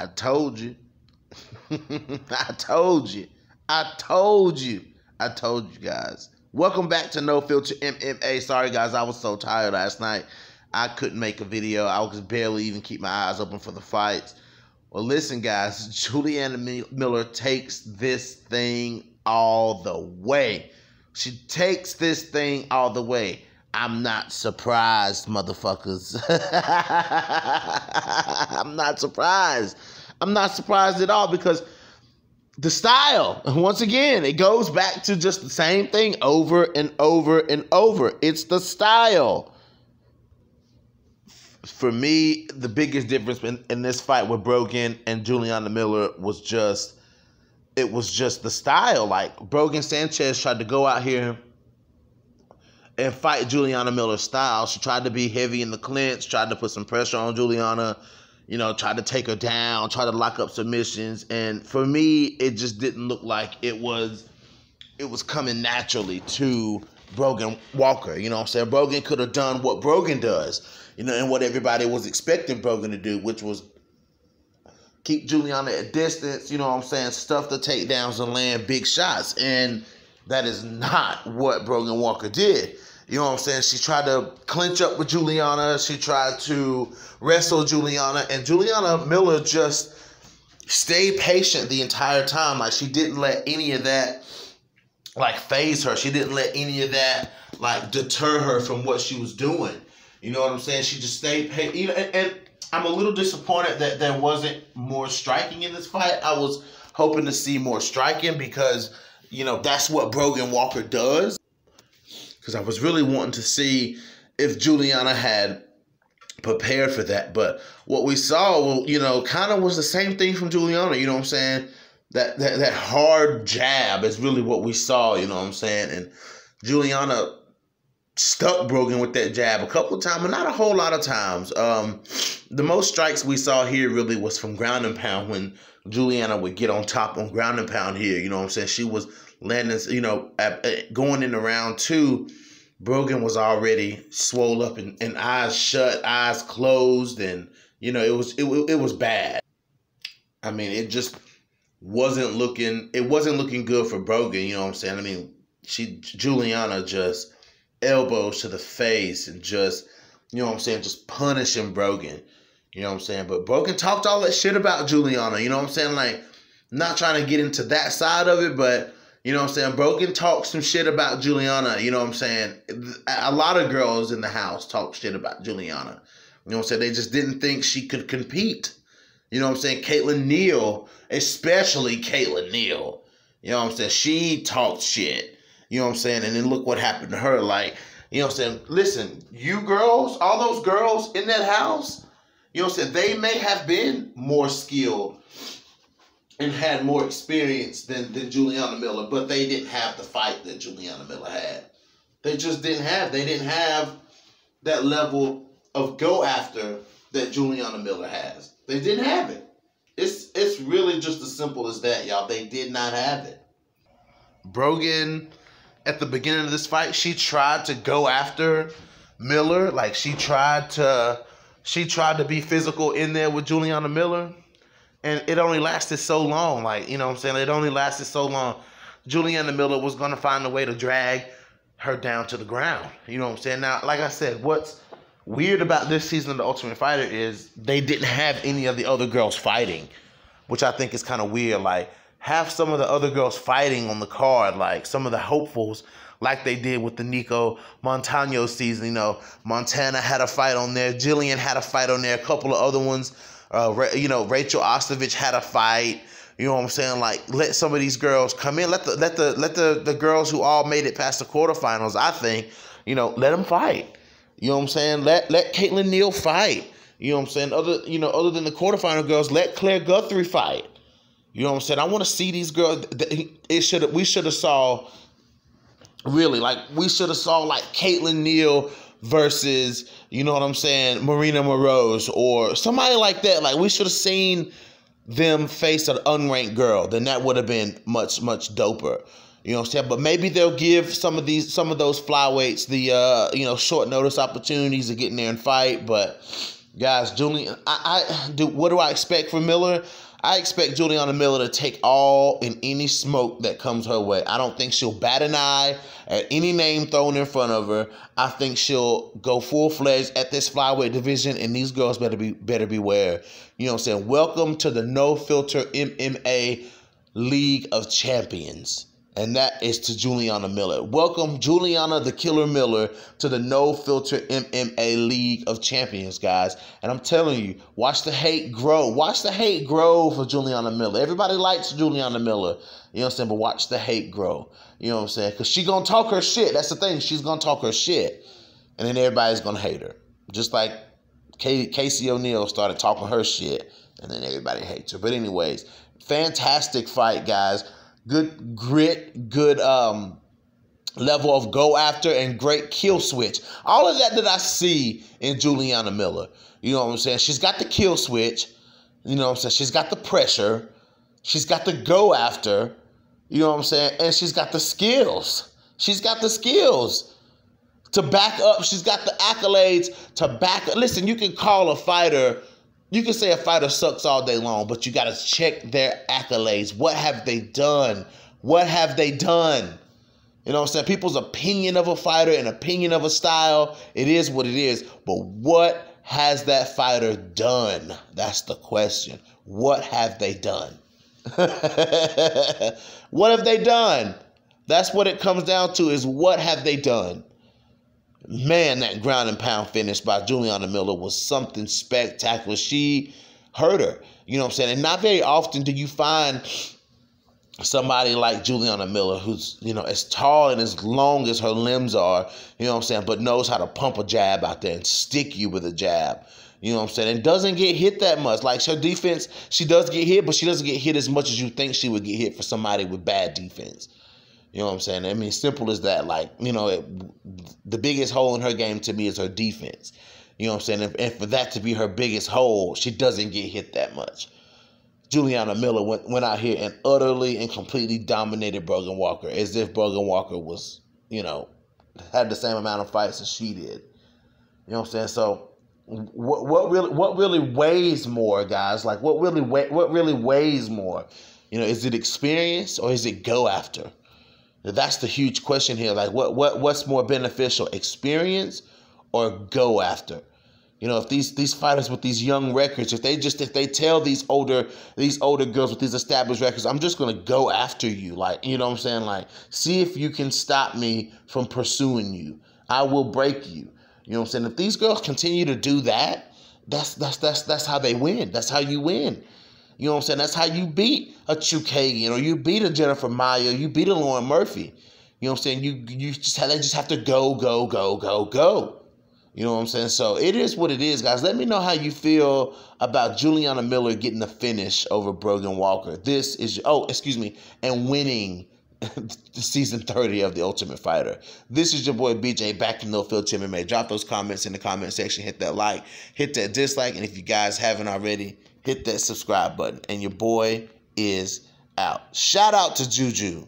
I told you. I told you. I told you. I told you guys. Welcome back to No Filter MMA. Sorry guys, I was so tired last night. I couldn't make a video. I was barely even keep my eyes open for the fights. Well, listen, guys. Juliana Miller takes this thing all the way. She takes this thing all the way. I'm not surprised, motherfuckers. I'm not surprised. I'm not surprised at all because the style, once again, it goes back to just the same thing over and over and over. It's the style. For me, the biggest difference in, in this fight with Brogan and Juliana Miller was just it was just the style. Like Brogan Sanchez tried to go out here and fight Juliana Miller's style. She tried to be heavy in the clinch, tried to put some pressure on Juliana, you know, tried to take her down, tried to lock up submissions. And for me, it just didn't look like it was it was coming naturally to Brogan Walker. You know what I'm saying? Brogan could have done what Brogan does, you know, and what everybody was expecting Brogan to do, which was keep Juliana at distance, you know what I'm saying, stuff the takedowns and land big shots. And that is not what Brogan Walker did. You know what I'm saying? She tried to clinch up with Juliana. She tried to wrestle Juliana. And Juliana Miller just stayed patient the entire time. Like she didn't let any of that like phase her. She didn't let any of that like deter her from what she was doing. You know what I'm saying? She just stayed patient. And, and I'm a little disappointed that there wasn't more striking in this fight. I was hoping to see more striking because, you know, that's what Brogan Walker does because I was really wanting to see if Juliana had prepared for that. But what we saw, you know, kind of was the same thing from Juliana. You know what I'm saying? That, that that hard jab is really what we saw. You know what I'm saying? And Juliana stuck Brogan with that jab a couple of times, but not a whole lot of times. Um, the most strikes we saw here really was from ground and pound when Juliana would get on top on ground and pound here. You know what I'm saying? She was landing, you know, at, at going into round two, Brogan was already swole up and, and eyes shut, eyes closed, and you know it was it, it was bad. I mean, it just wasn't looking it wasn't looking good for Brogan. You know what I'm saying? I mean, she Juliana just elbows to the face and just you know what I'm saying, just punishing Brogan. You know what I'm saying? But Brogan talked all that shit about Juliana. You know what I'm saying? Like, not trying to get into that side of it, but you know what I'm saying? Brogan talked some shit about Juliana. You know what I'm saying? A lot of girls in the house talk shit about Juliana. You know what I'm saying? They just didn't think she could compete. You know what I'm saying? Caitlin Neal, especially Caitlin Neal. You know what I'm saying? She talked shit. You know what I'm saying? And then look what happened to her. Like, you know what I'm saying? Listen, you girls, all those girls in that house, you know what I'm saying? They may have been more skilled and had more experience than, than Juliana Miller, but they didn't have the fight that Juliana Miller had. They just didn't have. They didn't have that level of go after that Juliana Miller has. They didn't have it. It's it's really just as simple as that, y'all. They did not have it. Brogan, at the beginning of this fight, she tried to go after Miller. Like she tried to she tried to be physical in there with Juliana Miller and it only lasted so long. Like, you know what I'm saying? It only lasted so long. Juliana Miller was to find a way to drag her down to the ground. You know what I'm saying? Now, like I said, what's weird about this season of The Ultimate Fighter is they didn't have any of the other girls fighting, which I think is kind of weird. Like, have some of the other girls fighting on the card, like some of the hopefuls, like they did with the Nicco Montaño season. You know, Montaño had a fight on there, Gillian had a fight on there, a couple of other ones. Uh, you know, Rachael Ostovich had a fight. You know what I'm saying? Like, let some of these girls come in. Let the let the let the the girls who all made it past the quarterfinals. I think, you know, let them fight. You know what I'm saying? Let let Caitlin Neal fight. You know what I'm saying? Other you know, other than the quarterfinal girls, let Claire Guthrie fight. You know what I'm saying? I want to see these girls. It should we should have saw really like we should have saw like Caitlin Neal versus, you know what I'm saying, Marina Moroz or somebody like that. Like we should have seen them face an unranked girl, then that would have been much, much doper. You know what I'm saying? But maybe they'll give some of these some of those flyweights the uh, you know, short notice opportunities to get in there and fight. But Guys, Julian, I, I do. What do I expect from Miller? I expect Juliana Miller to take all and any smoke that comes her way. I don't think she'll bat an eye at any name thrown in front of her. I think she'll go full fledged at this flyweight division, and these girls better be better beware. You know what I'm saying? Welcome to the No Filter MMA League of Champions and that is to Juliana Miller. Welcome, Juliana the Killer Miller, to the No Filter MMA League of Champions, guys. And I'm telling you, watch the hate grow. Watch the hate grow for Juliana Miller. Everybody likes Juliana Miller. You know what I'm saying? But watch the hate grow. You know what I'm saying? Because she going to talk her shit. That's the thing. She's going to talk her shit. And then everybody's going to hate her. Just like Casey O'Neill started talking her shit. And then everybody hates her. But anyways, fantastic fight, guys good grit, good um, level of go after, and great kill switch. All of that that I see in Juliana Miller. You know what I'm saying? She's got the kill switch. You know what I'm saying? She's got the pressure. She's got the go after. You know what I'm saying? And she's got the skills. She's got the skills to back up. She's got the accolades to back up. Listen, you can call a fighter you can say a fighter sucks all day long, but you got to check their accolades. What have they done? What have they done? You know what I'm saying? People's opinion of a fighter and opinion of a style, it is what it is. But what has that fighter done? That's the question. What have they done? what have they done? That's what it comes down to is what have they done? Man, that ground and pound finish by Juliana Miller was something spectacular. She hurt her. You know what I'm saying? And not very often do you find somebody like Juliana Miller who's, you know, as tall and as long as her limbs are, you know what I'm saying, but knows how to pump a jab out there and stick you with a jab. You know what I'm saying? And doesn't get hit that much. Like her defense, she does get hit, but she doesn't get hit as much as you think she would get hit for somebody with bad defense. You know what I'm saying? I mean, simple as that. Like, you know, it, the biggest hole in her game to me is her defense. You know what I'm saying? And, for that to be her biggest hole, she doesn't get hit that much. Juliana Miller went, went out here and utterly and completely dominated Brogan Walker as if Brogan Walker was, you know, had the same amount of fights as she did. You know what I'm saying? So what, what really what really weighs more, guys? Like what really what really weighs more? You know, is it experience or is it go after? That's the huge question here. Like, what what what's more beneficial, experience or go after? You know, if these these fighters with these young records, if they just if they tell these older these older girls with these established records, I'm just gonna go after you. Like, you know what I'm saying? Like, see if you can stop me from pursuing you. I will break you. You know what I'm saying? If these girls continue to do that, that's that's that's that's how they win. That's how you win. You know what I'm saying? That's how you beat a Chookagian or you beat a Jennifer Maia, you beat a Lauren Murphy. You know what I'm saying? You you just have, they just have to go, go, go, go, go. You know what I'm saying? So it is what it is, guys. Let me know how you feel about Juliana Miller getting the finish over Brogan Walker. This is oh, excuse me, and winning the season 30 of The Ultimate Fighter. This is your boy BJ back from No Filter MMA. Drop those comments in the comment section. Hit that like, hit that dislike, and if you guys haven't already, hit that subscribe button. And your boy is out. Shout out to Juju.